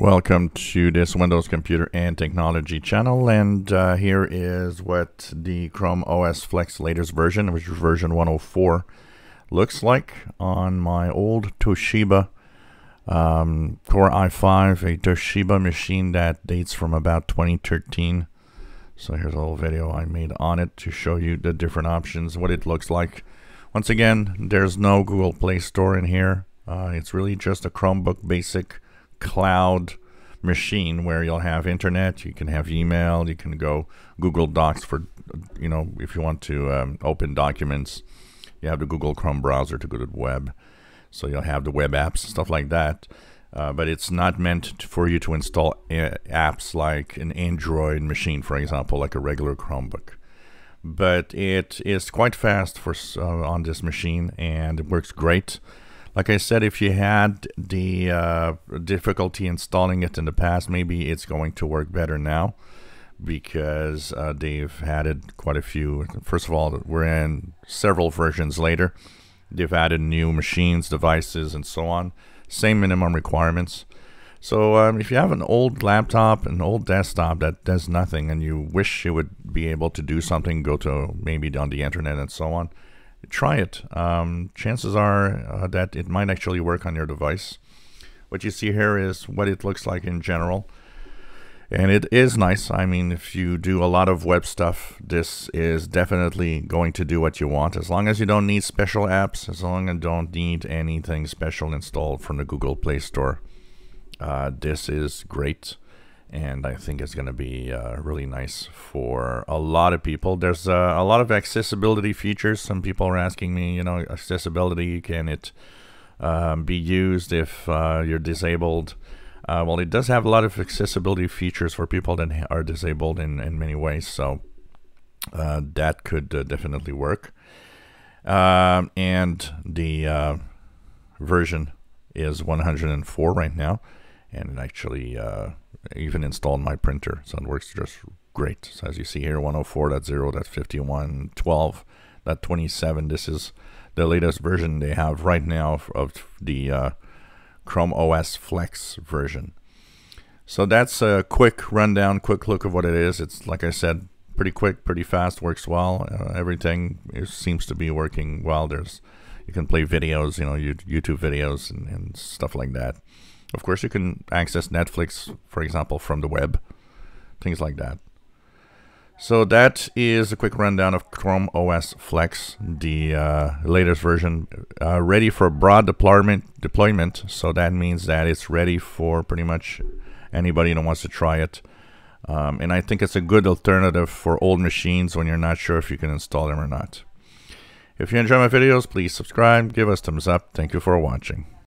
Welcome to this Windows Computer and Technology channel and uh, here is what the Chrome OS Flex latest version, which is version 104, looks like on my old Toshiba um, Core i5, a Toshiba machine that dates from about 2013. So here's a little video I made on it to show you the different options, what it looks like. Once again, there's no Google Play Store in here. Uh, it's really just a Chromebook basic cloud machine where you'll have internet, you can have email, you can go Google Docs for, you know, if you want to um, open documents. You have the Google Chrome browser to go to the web. So you'll have the web apps, stuff like that. Uh, but it's not meant for you to install uh, apps like an Android machine, for example, like a regular Chromebook. But it is quite fast for uh, on this machine, and it works great. Like I said, if you had the uh, difficulty installing it in the past, maybe it's going to work better now because uh, they've added quite a few. First of all, we're in several versions later. They've added new machines, devices, and so on. Same minimum requirements. So um, if you have an old laptop, an old desktop that does nothing, and you wish it would be able to do something, go to maybe on the internet and so on, try it. Um, chances are uh, that it might actually work on your device. What you see here is what it looks like in general. And it is nice. I mean, if you do a lot of web stuff, this is definitely going to do what you want. As long as you don't need special apps, as long as you don't need anything special installed from the Google Play Store, uh, this is great and I think it's going to be uh, really nice for a lot of people. There's uh, a lot of accessibility features. Some people are asking me, you know, accessibility, can it um, be used if uh, you're disabled? Uh, well, it does have a lot of accessibility features for people that are disabled in, in many ways, so uh, that could uh, definitely work. Um, and the version is 104 right now, and actually even installed my printer, so it works just great. So as you see here, 104.0.51.12.27. This is the latest version they have right now of the uh, Chrome OS Flex version. So that's a quick rundown, quick look of what it is. It's like I said, pretty quick, pretty fast, works well. Uh, everything seems to be working well. There's you can play videos, you know, YouTube videos and, and stuff like that. Of course, you can access Netflix, for example, from the web, things like that. So that is a quick rundown of Chrome OS Flex, the uh, latest version, uh, ready for broad deployment. Deployment. So that means that it's ready for pretty much anybody that wants to try it. Um, and I think it's a good alternative for old machines when you're not sure if you can install them or not. If you enjoy my videos, please subscribe, give us thumbs up. Thank you for watching.